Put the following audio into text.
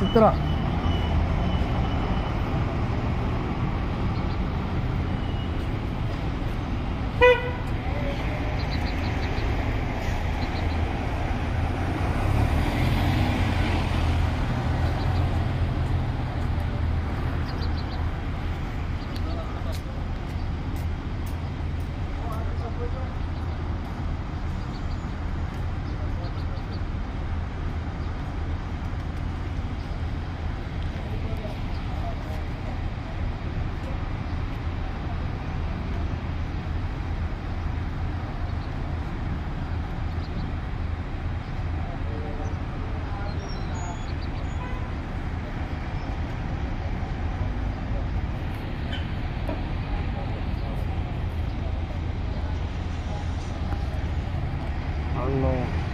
つったら don't